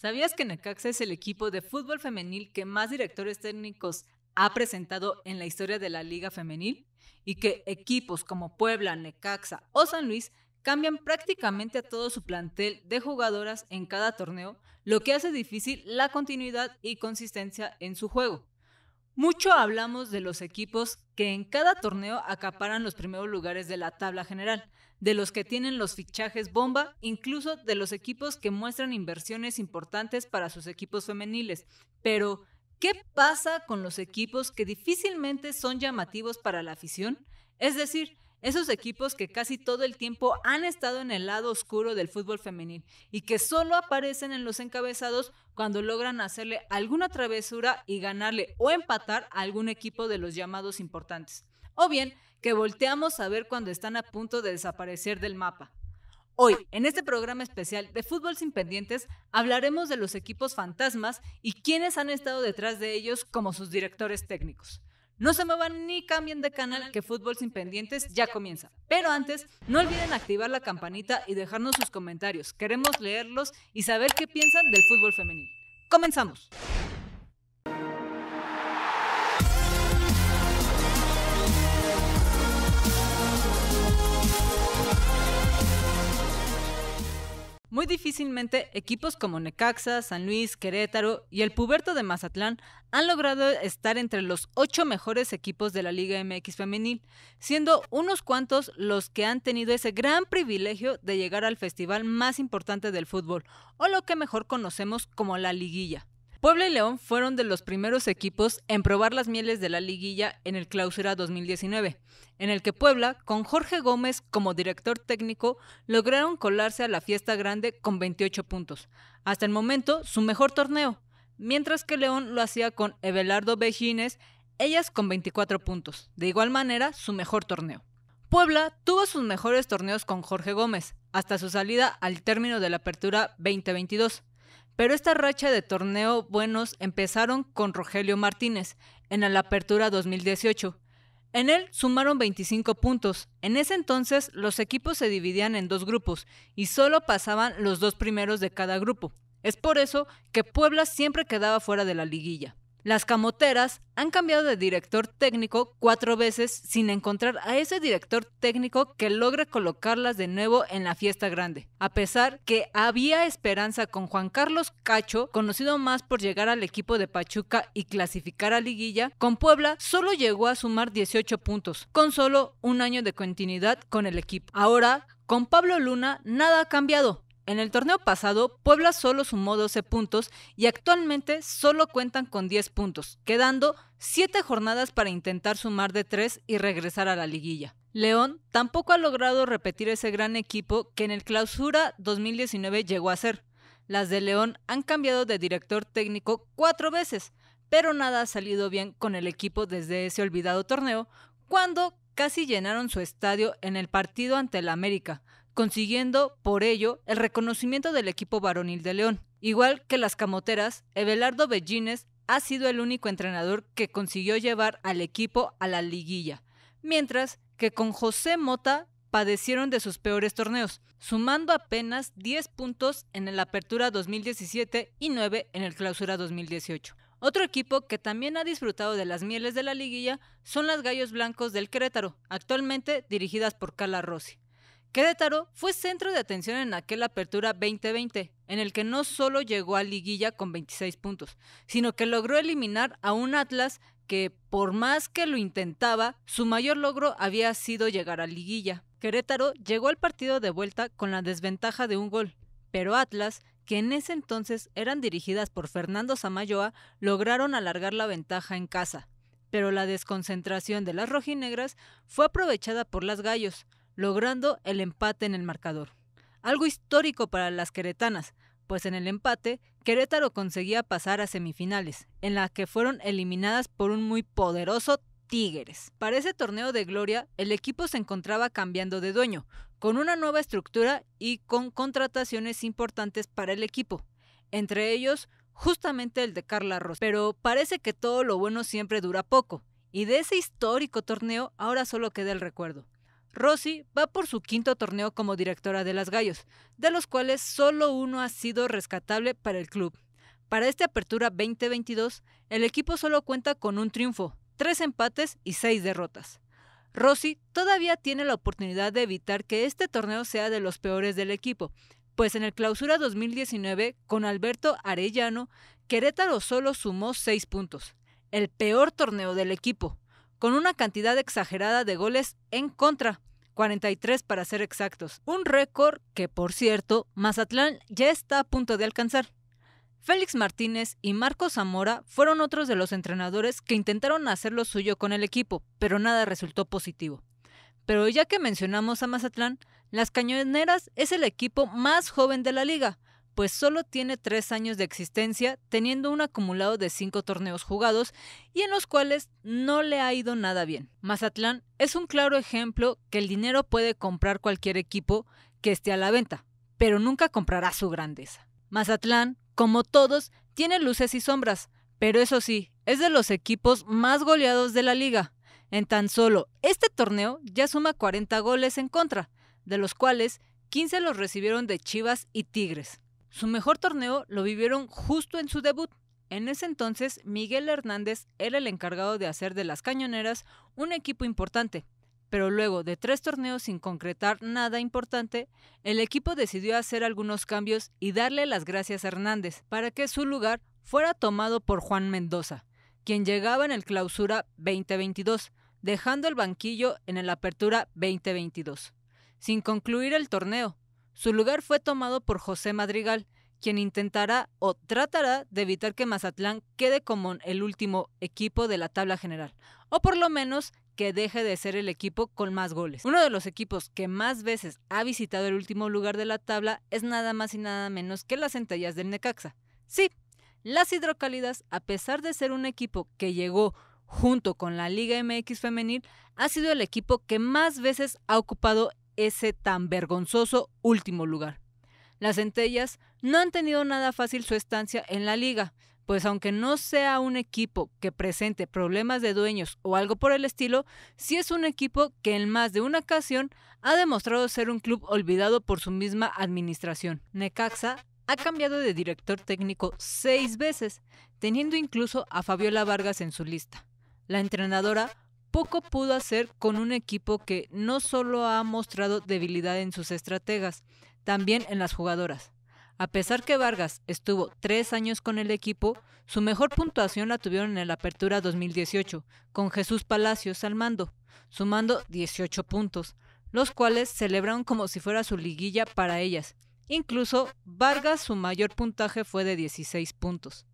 ¿Sabías que Necaxa es el equipo de fútbol femenil que más directores técnicos ha presentado en la historia de la Liga Femenil? Y que equipos como Puebla, Necaxa o San Luis cambian prácticamente a todo su plantel de jugadoras en cada torneo, lo que hace difícil la continuidad y consistencia en su juego. Mucho hablamos de los equipos que en cada torneo acaparan los primeros lugares de la tabla general, de los que tienen los fichajes bomba, incluso de los equipos que muestran inversiones importantes para sus equipos femeniles. Pero, ¿qué pasa con los equipos que difícilmente son llamativos para la afición? Es decir, esos equipos que casi todo el tiempo han estado en el lado oscuro del fútbol femenil y que solo aparecen en los encabezados cuando logran hacerle alguna travesura y ganarle o empatar a algún equipo de los llamados importantes. O bien que volteamos a ver cuando están a punto de desaparecer del mapa. Hoy, en este programa especial de Fútbol sin Pendientes, hablaremos de los equipos fantasmas y quiénes han estado detrás de ellos como sus directores técnicos. No se muevan ni cambien de canal, que Fútbol sin Pendientes ya comienza. Pero antes, no olviden activar la campanita y dejarnos sus comentarios. Queremos leerlos y saber qué piensan del fútbol femenil. ¡Comenzamos! Muy difícilmente equipos como Necaxa, San Luis, Querétaro y el Puberto de Mazatlán han logrado estar entre los ocho mejores equipos de la Liga MX femenil, siendo unos cuantos los que han tenido ese gran privilegio de llegar al festival más importante del fútbol, o lo que mejor conocemos como la liguilla. Puebla y León fueron de los primeros equipos en probar las mieles de la liguilla en el Clausura 2019, en el que Puebla, con Jorge Gómez como director técnico, lograron colarse a la fiesta grande con 28 puntos. Hasta el momento, su mejor torneo, mientras que León lo hacía con Evelardo Bejines, ellas con 24 puntos. De igual manera, su mejor torneo. Puebla tuvo sus mejores torneos con Jorge Gómez, hasta su salida al término de la apertura 2022 pero esta racha de torneo buenos empezaron con Rogelio Martínez en la Apertura 2018. En él sumaron 25 puntos. En ese entonces los equipos se dividían en dos grupos y solo pasaban los dos primeros de cada grupo. Es por eso que Puebla siempre quedaba fuera de la liguilla. Las camoteras han cambiado de director técnico cuatro veces sin encontrar a ese director técnico que logre colocarlas de nuevo en la fiesta grande. A pesar que había esperanza con Juan Carlos Cacho, conocido más por llegar al equipo de Pachuca y clasificar a liguilla, con Puebla solo llegó a sumar 18 puntos, con solo un año de continuidad con el equipo. Ahora, con Pablo Luna, nada ha cambiado. En el torneo pasado, Puebla solo sumó 12 puntos y actualmente solo cuentan con 10 puntos, quedando 7 jornadas para intentar sumar de 3 y regresar a la liguilla. León tampoco ha logrado repetir ese gran equipo que en el clausura 2019 llegó a ser. Las de León han cambiado de director técnico cuatro veces, pero nada ha salido bien con el equipo desde ese olvidado torneo, cuando casi llenaron su estadio en el partido ante el América, consiguiendo por ello el reconocimiento del equipo varonil de León. Igual que las camoteras, Evelardo Bellines ha sido el único entrenador que consiguió llevar al equipo a la liguilla, mientras que con José Mota padecieron de sus peores torneos, sumando apenas 10 puntos en el Apertura 2017 y 9 en el Clausura 2018. Otro equipo que también ha disfrutado de las mieles de la liguilla son las Gallos Blancos del Querétaro, actualmente dirigidas por Carla Rossi. Querétaro fue centro de atención en aquella apertura 2020, en el que no solo llegó a liguilla con 26 puntos, sino que logró eliminar a un Atlas que, por más que lo intentaba, su mayor logro había sido llegar a liguilla. Querétaro llegó al partido de vuelta con la desventaja de un gol, pero Atlas, que en ese entonces eran dirigidas por Fernando Samayoa, lograron alargar la ventaja en casa. Pero la desconcentración de las rojinegras fue aprovechada por las gallos, logrando el empate en el marcador. Algo histórico para las queretanas, pues en el empate Querétaro conseguía pasar a semifinales, en la que fueron eliminadas por un muy poderoso Tigres. Para ese torneo de gloria, el equipo se encontraba cambiando de dueño, con una nueva estructura y con contrataciones importantes para el equipo, entre ellos justamente el de Carla Ross. Pero parece que todo lo bueno siempre dura poco, y de ese histórico torneo ahora solo queda el recuerdo. Rosy va por su quinto torneo como directora de las Gallos, de los cuales solo uno ha sido rescatable para el club. Para esta apertura 2022, el equipo solo cuenta con un triunfo, tres empates y seis derrotas. Rossi todavía tiene la oportunidad de evitar que este torneo sea de los peores del equipo, pues en el clausura 2019, con Alberto Arellano, Querétaro solo sumó seis puntos, el peor torneo del equipo, con una cantidad exagerada de goles en contra, 43 para ser exactos, un récord que, por cierto, Mazatlán ya está a punto de alcanzar. Félix Martínez y Marcos Zamora fueron otros de los entrenadores que intentaron hacer lo suyo con el equipo, pero nada resultó positivo. Pero ya que mencionamos a Mazatlán, las Cañoneras es el equipo más joven de la liga, pues solo tiene tres años de existencia, teniendo un acumulado de cinco torneos jugados y en los cuales no le ha ido nada bien. Mazatlán es un claro ejemplo que el dinero puede comprar cualquier equipo que esté a la venta, pero nunca comprará su grandeza. Mazatlán como todos, tiene luces y sombras, pero eso sí, es de los equipos más goleados de la liga. En tan solo este torneo ya suma 40 goles en contra, de los cuales 15 los recibieron de Chivas y Tigres. Su mejor torneo lo vivieron justo en su debut. En ese entonces, Miguel Hernández era el encargado de hacer de las Cañoneras un equipo importante, pero luego de tres torneos sin concretar nada importante, el equipo decidió hacer algunos cambios y darle las gracias a Hernández para que su lugar fuera tomado por Juan Mendoza, quien llegaba en el clausura 2022, dejando el banquillo en el apertura 2022. Sin concluir el torneo, su lugar fue tomado por José Madrigal, quien intentará o tratará de evitar que Mazatlán quede como el último equipo de la tabla general, o por lo menos que deje de ser el equipo con más goles. Uno de los equipos que más veces ha visitado el último lugar de la tabla es nada más y nada menos que las centellas del Necaxa. Sí, las hidrocálidas, a pesar de ser un equipo que llegó junto con la Liga MX femenil, ha sido el equipo que más veces ha ocupado ese tan vergonzoso último lugar. Las centellas no han tenido nada fácil su estancia en la liga, pues aunque no sea un equipo que presente problemas de dueños o algo por el estilo, sí es un equipo que en más de una ocasión ha demostrado ser un club olvidado por su misma administración. Necaxa ha cambiado de director técnico seis veces, teniendo incluso a Fabiola Vargas en su lista. La entrenadora poco pudo hacer con un equipo que no solo ha mostrado debilidad en sus estrategas, también en las jugadoras. A pesar que Vargas estuvo tres años con el equipo, su mejor puntuación la tuvieron en la Apertura 2018, con Jesús Palacios al mando, sumando 18 puntos, los cuales celebraron como si fuera su liguilla para ellas. Incluso Vargas su mayor puntaje fue de 16 puntos.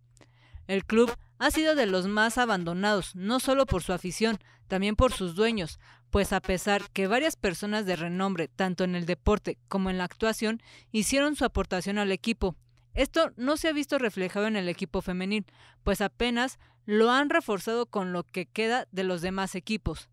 El club ha sido de los más abandonados, no solo por su afición, también por sus dueños, pues a pesar que varias personas de renombre, tanto en el deporte como en la actuación, hicieron su aportación al equipo, esto no se ha visto reflejado en el equipo femenil, pues apenas lo han reforzado con lo que queda de los demás equipos.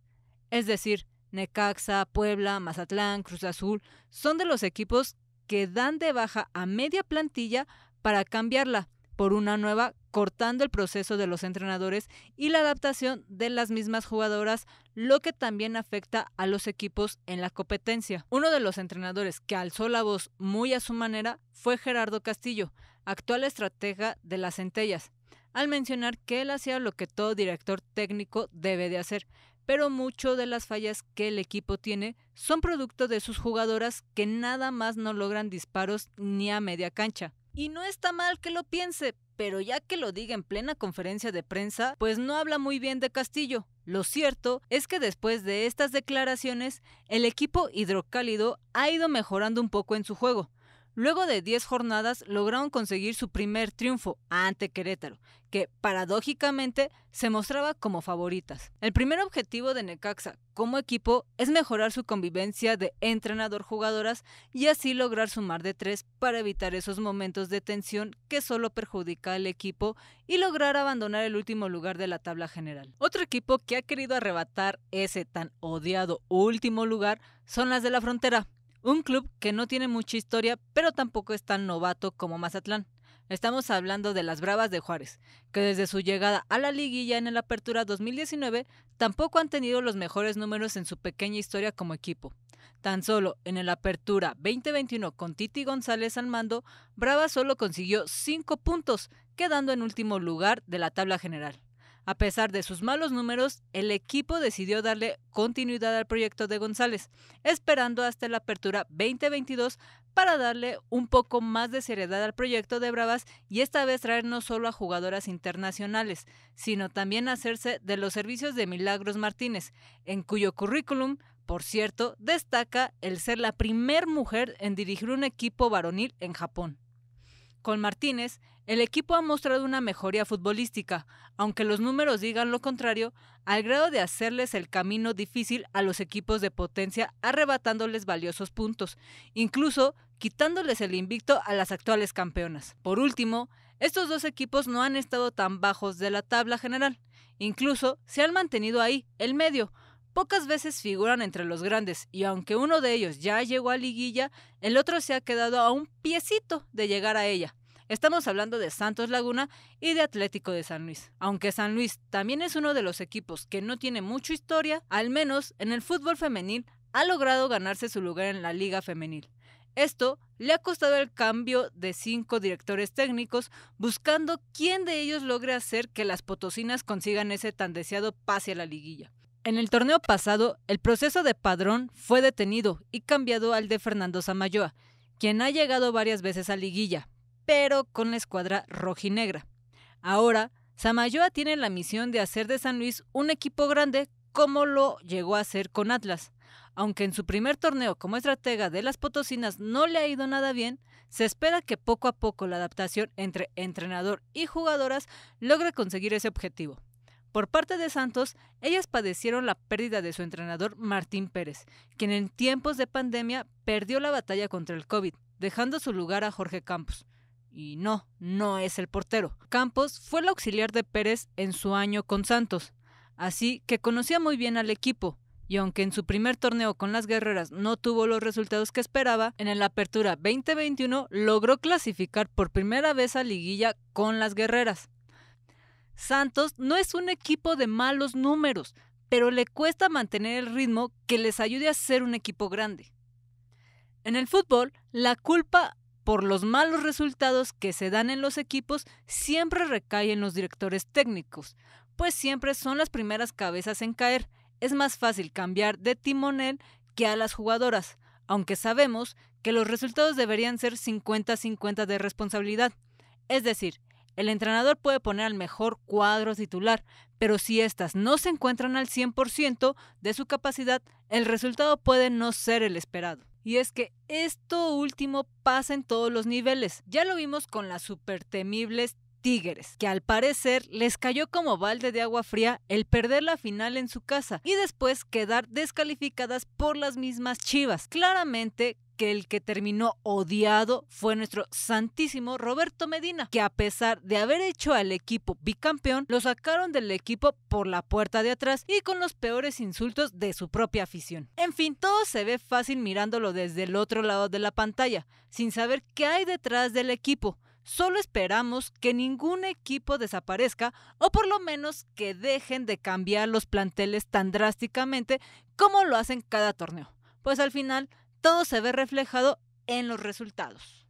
Es decir, Necaxa, Puebla, Mazatlán, Cruz Azul, son de los equipos que dan de baja a media plantilla para cambiarla por una nueva cortando el proceso de los entrenadores y la adaptación de las mismas jugadoras, lo que también afecta a los equipos en la competencia. Uno de los entrenadores que alzó la voz muy a su manera fue Gerardo Castillo, actual estratega de las centellas, al mencionar que él hacía lo que todo director técnico debe de hacer, pero mucho de las fallas que el equipo tiene son producto de sus jugadoras que nada más no logran disparos ni a media cancha. Y no está mal que lo piense, pero ya que lo diga en plena conferencia de prensa, pues no habla muy bien de Castillo. Lo cierto es que después de estas declaraciones, el equipo hidrocálido ha ido mejorando un poco en su juego. Luego de 10 jornadas lograron conseguir su primer triunfo ante Querétaro, que paradójicamente se mostraba como favoritas. El primer objetivo de Necaxa como equipo es mejorar su convivencia de entrenador-jugadoras y así lograr sumar de tres para evitar esos momentos de tensión que solo perjudica al equipo y lograr abandonar el último lugar de la tabla general. Otro equipo que ha querido arrebatar ese tan odiado último lugar son las de la frontera un club que no tiene mucha historia, pero tampoco es tan novato como Mazatlán. Estamos hablando de las Bravas de Juárez, que desde su llegada a la liguilla en el Apertura 2019 tampoco han tenido los mejores números en su pequeña historia como equipo. Tan solo en el Apertura 2021 con Titi González al mando, Brava solo consiguió 5 puntos, quedando en último lugar de la tabla general. A pesar de sus malos números, el equipo decidió darle continuidad al proyecto de González, esperando hasta la apertura 2022 para darle un poco más de seriedad al proyecto de Bravas y esta vez traer no solo a jugadoras internacionales, sino también hacerse de los servicios de Milagros Martínez, en cuyo currículum, por cierto, destaca el ser la primer mujer en dirigir un equipo varonil en Japón. Con Martínez, el equipo ha mostrado una mejoría futbolística, aunque los números digan lo contrario, al grado de hacerles el camino difícil a los equipos de potencia, arrebatándoles valiosos puntos, incluso quitándoles el invicto a las actuales campeonas. Por último, estos dos equipos no han estado tan bajos de la tabla general, incluso se han mantenido ahí, el medio, Pocas veces figuran entre los grandes y aunque uno de ellos ya llegó a liguilla, el otro se ha quedado a un piecito de llegar a ella. Estamos hablando de Santos Laguna y de Atlético de San Luis. Aunque San Luis también es uno de los equipos que no tiene mucha historia, al menos en el fútbol femenil ha logrado ganarse su lugar en la liga femenil. Esto le ha costado el cambio de cinco directores técnicos, buscando quién de ellos logre hacer que las potosinas consigan ese tan deseado pase a la liguilla. En el torneo pasado, el proceso de padrón fue detenido y cambiado al de Fernando Samayoa, quien ha llegado varias veces a liguilla, pero con la escuadra rojinegra. Ahora, Samayoa tiene la misión de hacer de San Luis un equipo grande como lo llegó a hacer con Atlas. Aunque en su primer torneo como estratega de las Potosinas no le ha ido nada bien, se espera que poco a poco la adaptación entre entrenador y jugadoras logre conseguir ese objetivo. Por parte de Santos, ellas padecieron la pérdida de su entrenador Martín Pérez, quien en tiempos de pandemia perdió la batalla contra el COVID, dejando su lugar a Jorge Campos. Y no, no es el portero. Campos fue el auxiliar de Pérez en su año con Santos, así que conocía muy bien al equipo, y aunque en su primer torneo con las guerreras no tuvo los resultados que esperaba, en la Apertura 2021 logró clasificar por primera vez a liguilla con las guerreras. Santos no es un equipo de malos números, pero le cuesta mantener el ritmo que les ayude a ser un equipo grande. En el fútbol, la culpa por los malos resultados que se dan en los equipos siempre recae en los directores técnicos, pues siempre son las primeras cabezas en caer. Es más fácil cambiar de timonel que a las jugadoras, aunque sabemos que los resultados deberían ser 50-50 de responsabilidad. Es decir, el entrenador puede poner al mejor cuadro titular, pero si éstas no se encuentran al 100% de su capacidad, el resultado puede no ser el esperado. Y es que esto último pasa en todos los niveles. Ya lo vimos con las super temibles Tigres, que al parecer les cayó como balde de agua fría el perder la final en su casa y después quedar descalificadas por las mismas Chivas. Claramente que el que terminó odiado fue nuestro santísimo Roberto Medina, que a pesar de haber hecho al equipo bicampeón, lo sacaron del equipo por la puerta de atrás y con los peores insultos de su propia afición. En fin, todo se ve fácil mirándolo desde el otro lado de la pantalla, sin saber qué hay detrás del equipo. Solo esperamos que ningún equipo desaparezca o por lo menos que dejen de cambiar los planteles tan drásticamente como lo hacen cada torneo, pues al final todo se ve reflejado en los resultados.